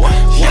what?